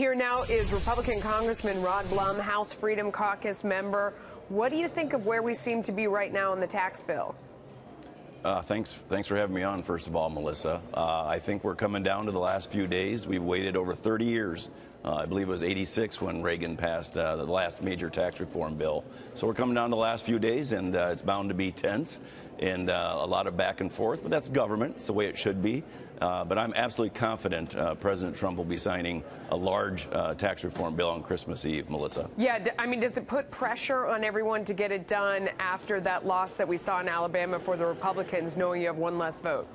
Here now is Republican Congressman Rod Blum, House Freedom Caucus member. What do you think of where we seem to be right now in the tax bill? Uh, thanks, thanks for having me on. First of all, Melissa, uh, I think we're coming down to the last few days. We've waited over 30 years. Uh, I believe it was 86 when Reagan passed uh, the last major tax reform bill. So we're coming down to the last few days, and uh, it's bound to be tense and uh, a lot of back and forth. But that's government; it's the way it should be. but I'm absolutely confident President Trump will be signing a large tax reform bill on Christmas Eve, Melissa. Yeah, I mean, does it put pressure on everyone to get it done after that loss that we saw in Alabama for the Republicans? Republicans, knowing you have one less vote?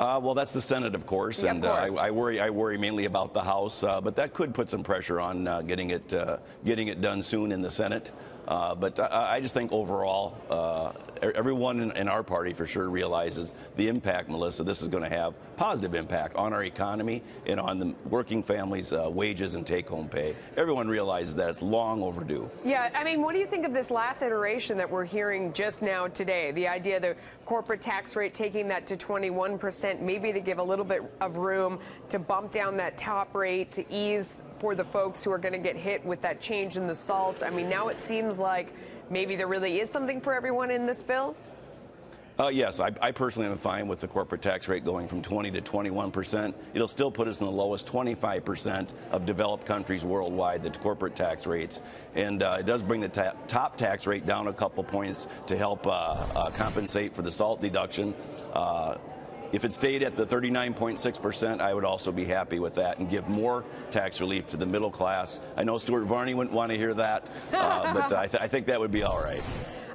Uh, well, that's the Senate, of course, yeah, and of course. Uh, I, I, worry. I worry mainly about the House, uh, but that could put some pressure on uh, getting it uh, getting it done soon in the Senate. Uh, but I, I, just think overall, everyone in, in, our party for sure realizes the impact, Melissa, this is going to have positive impact on our economy and on the working families' uh, wages and take-home pay. Everyone realizes that it's long overdue. Yeah, I mean, what do you think of this last iteration that we're hearing just now today? The idea the corporate tax rate taking that to 21 percent, maybe to give a little bit of room to bump down that top rate to ease for the folks who are going to get hit with that change in the SALT. I mean, now it seems like maybe there really is something for everyone in this bill? Uh, yes, I, I, personally am fine with the corporate tax rate going from 20 to 21 percent. It'll still put us in the lowest 25 percent of developed countries worldwide, the corporate tax rates. And uh, it does bring the ta top tax rate down a couple points to help uh, uh compensate for the SALT deduction. If it stayed at the 39.6%, I would also be happy with that and give more tax relief to the middle class. I know Stuart Varney wouldn't want to hear that, uh, but I, th I think that would be all right.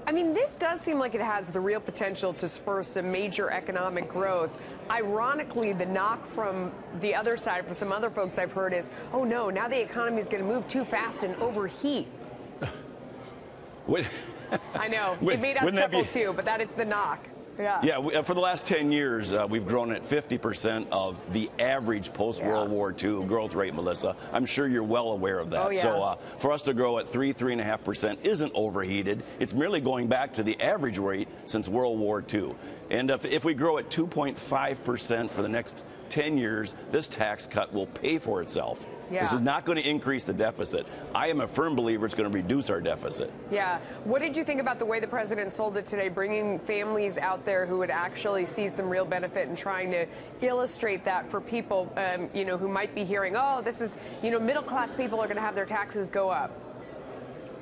I mean, this does seem like it has the real potential to spur some major economic growth. Ironically, the knock from the other side, for some other folks I've heard, is oh no, now the economy is going to move too fast and overheat. I know. it made us chuckle too, but that is the knock. Yeah. Yeah. We, uh, for the last 10 years, uh, we've grown at 50% of the average post World yeah. War II growth rate, Melissa. I'm sure you're well aware of that. Oh, yeah. So uh, for us to grow at 3, 3.5% isn't overheated. It's merely going back to the average rate since World War II. And if, if we grow at 2.5% for the next 10 years, this tax cut will pay for itself. Yeah. This is not going to increase the deficit. I am a firm believer it's going to reduce our deficit. Yeah. What did you think about the way the president sold it today, bringing families out there who would actually see some real benefit and trying to illustrate that for people, um, you know, who might be hearing, oh, this is, you know, middle class people are going to have their taxes go up?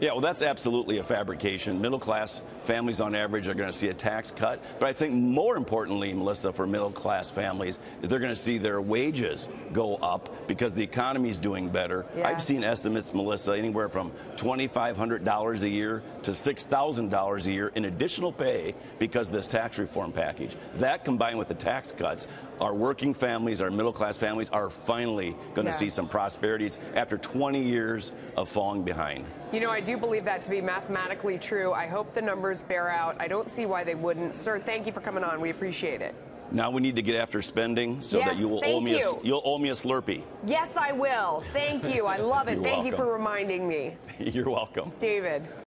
Yeah, well, that's absolutely a fabrication. Middle class families on average are going to see a tax cut. But I think more importantly, Melissa, for middle class families, is they're going to see their wages go up because the economy is doing better. Yeah. I've seen estimates, Melissa, anywhere from $2,500 a year to $6,000 a year in additional pay because of this tax reform package. That combined with the tax cuts, our working families, our middle class families are finally going to yeah. see some prosperities after 20 years of falling behind. You know, I do believe that to be mathematically true. I hope the numbers bear out. I don't see why they wouldn't. Sir, thank you for coming on. We appreciate it. Now we need to get after spending so yes, that you will owe me you. a you'll owe me a Slurpee. Yes, I will. Thank you. I love it. thank welcome. you for reminding me. You're welcome. David.